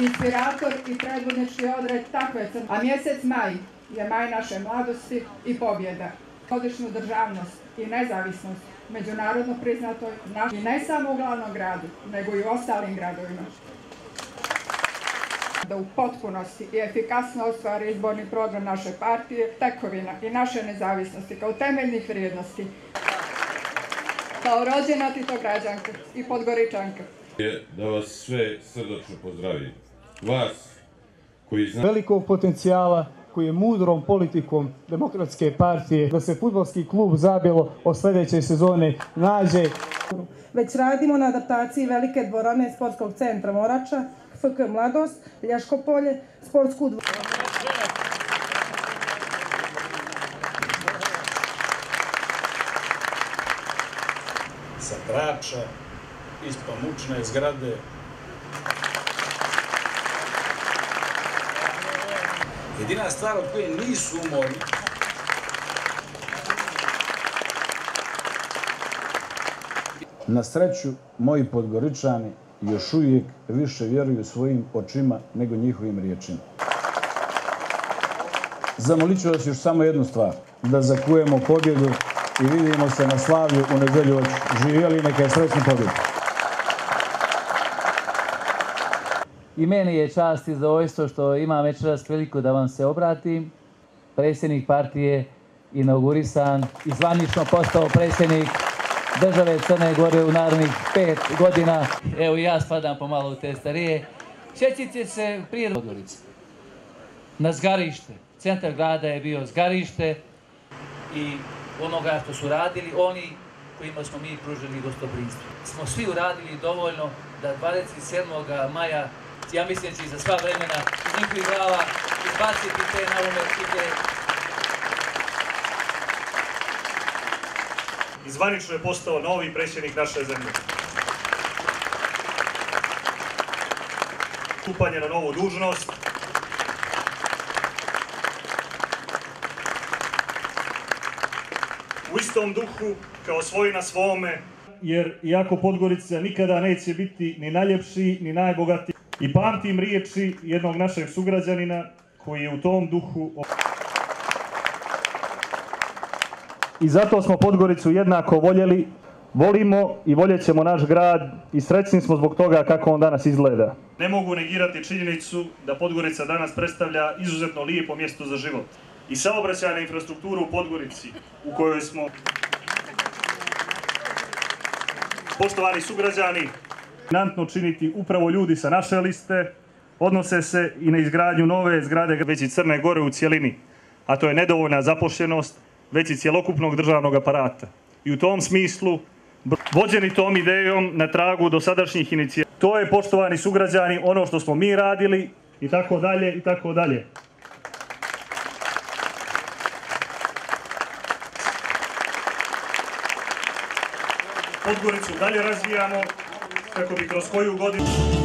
motor i predvodnički odred takve. A mjesec maj je maj naše mladosti i pobjeda. Godišnju državnost i nezavisnost međunarodno priznatoj i ne samo u glavnom gradu, nego i u ostalim gradovima. Da u potpunosti i efikasno ostvari izborni program naše partije, tekovina i naše nezavisnosti kao temeljnih vrijednosti. Kao rođena Titograđanka i Podgoričanka. da vas sve srdačno pozdravim. Vas koji znate velikog potencijala koji je mudrom politikom Demokratske partije da se futbolski klub Zabelo od sljedeće sezone nađe Već radimo na adaptaciji velike dvorane sportskog centra Morača, FK Mladost, Ljaško polje, sportsku dvoranu. sa Drača, isto mučne zgrade. Jedina stvar od koje nisu umorni, Na sreću, moji podgoričani još uvijek više vjeruju svojim očima nego njihovim riječima. Zamolit ću vas još samo jednu stvar, da zakujemo pobjedu i vidimo se na slavlju u nedjelju oči. Živjeli neka je pobjeda. I meni je čast i zadovoljstvo što imam večeras priliku da vam se obratim. Predsjednik partije inaugurisan i zvanično postao predsjednik države Crne Gore u narednih pet godina. Evo ja spadam pomalo u te starije. Sjećite se prije. Na zgarište. Centar grada je bio zgarište i onoga što su radili oni kojima smo mi pružili gostoprinstvo. Smo svi uradili dovoljno da 27. maja, ja mislim će i za sva vremena iz njihovih glava izbaciti te naume i te i zvanično je postao novi predsjednik naše zemlje. Stupanje na novu dužnost. U istom duhu, kao svoj na svome, jer iako Podgorica nikada neće biti ni najljepši, ni najbogatiji. I pamtim riječi jednog našeg sugrađanina koji je u tom duhu i zato smo Podgoricu jednako voljeli, volimo i voljet ćemo naš grad i srećni smo zbog toga kako on danas izgleda. Ne mogu negirati činjenicu da Podgorica danas predstavlja izuzetno lijepo mjesto za život. I saobraćajna infrastruktura u Podgorici u kojoj smo poštovani sugrađani nantno činiti upravo ljudi sa naše liste odnose se i na izgradnju nove zgrade već i Crne Gore u cjelini, a to je nedovoljna zapošljenost već i cjelokupnog državnog aparata. I u tom smislu, vođeni tom idejom na tragu dosadašnjih inicijativa. To je, poštovani sugrađani, ono što smo mi radili i tako dalje i tako dalje. Podgoricu dalje razvijamo kako bi kroz koju godinu...